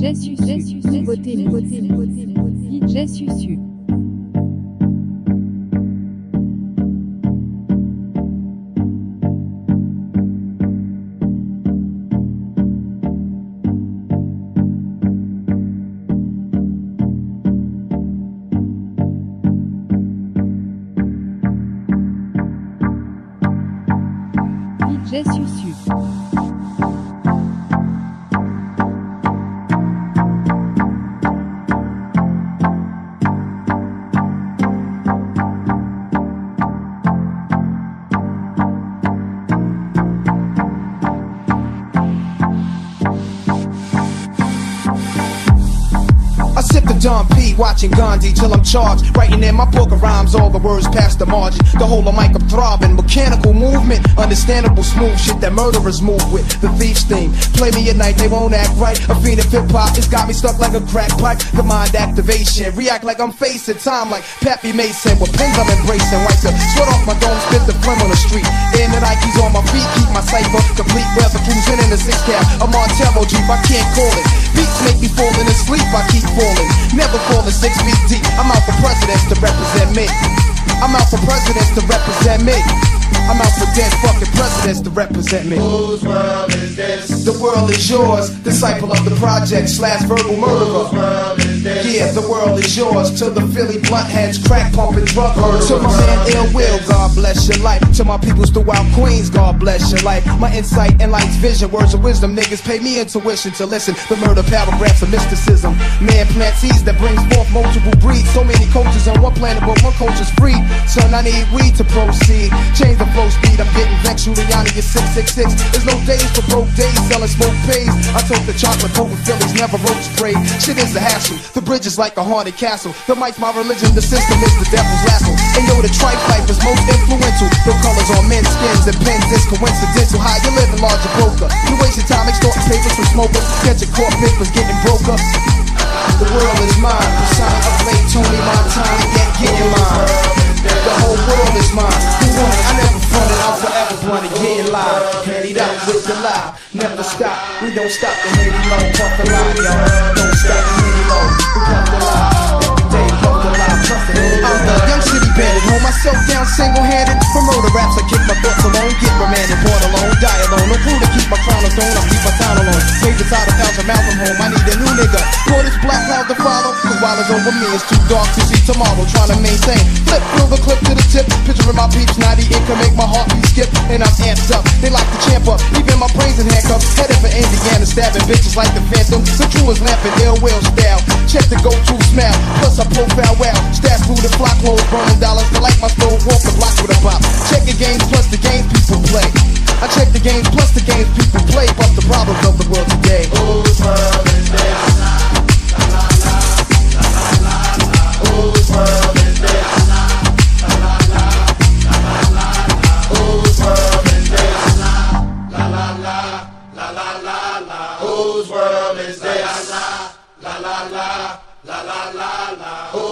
J'ai su, j'ai su, j'ai voté, sip the Don P, watching Gandhi till I'm charged. Writing in my book of rhymes, all the words past the margin. The whole of mic of throbbing, mechanical movement, understandable smooth shit that murderers move with. The thief's theme. Play me at night, they won't act right. A fiend of hip hop, it's got me stuck like a crack pipe. The mind activation, react like I'm facing time like Pappy Mason with pins I'm embracing. Wipe the sweat off my dome, spit the phlegm on the street. In the Nikes on my feet, keep my cipher complete. Weather cruising in the six cab, a Montero Jeep, I can't call it. Beats make me falling asleep, I keep falling. Never falling six feet deep. I'm out for presidents to represent me. I'm out for presidents to represent me. I'm out for dead fucking presidents to represent me. Whose world is this? The world is yours, disciple of the project slash verbal murderer. Whose world is this? Yeah, the world is yours. To the Philly blunt heads, crack pumping drug. To my man Ill Will, God bless your life. To my peoples throughout Queens, God bless your life. My insight and light's vision, words of wisdom. Niggas pay me intuition to listen. The murder paragraphs of mysticism. Man plant seeds that brings forth multiple breeds. So many cultures on one planet, but one culture's free. Son, I need weed to proceed. Change the flow speed. I'm getting vexed. Giuliani is 666. There's no days for broke days. Selling smoke pays. I took the chocolate potent Phillies, never roach spray. Shit is a hassle. The bridge is like a haunted castle. The mic's my religion. The system is the devil's lasso. And yo, the tripe life is most influential. The colors on men's skins and pens is coincidental. How you living, larger broker? You wasting time extorting papers from smokers. Catching court papers, getting broke wanting getting live. Headed out with the live. Never stop. We don't stop the heady low. Pump the line, yo. Don't stop the heady low. We pump the line. Every day, pump the line. Trust the I'm the young city bandit. Hold myself down single-handed. For murder raps, I kick my thoughts alone. Get remanded. Born alone. Die alone. No crew to keep my crown on throne. I keep my town alone. Pages out of thousand miles from home. I need a new nigga. For this black cloud to follow. Cause while it's over me, it's too dark to see tomorrow. Trying to maintain. Flip through the clip to the tip. Picturing my peeps. Naughty ink can make my heartbeat skip. And I'm amped up. They like to champ up. Leaving my brains in handcuffs. Headed for Indiana. Stabbing bitches like the phantom. The true is lamping. Ill will style. Check the go-to smell. Plus I profile well. Stash through the flock clothes. Burning dollars. To like my stove. Walk the block with a pop. Check the games plus the games people play. I check the games plus the games people play. But the Whose world is this? Whose world is this?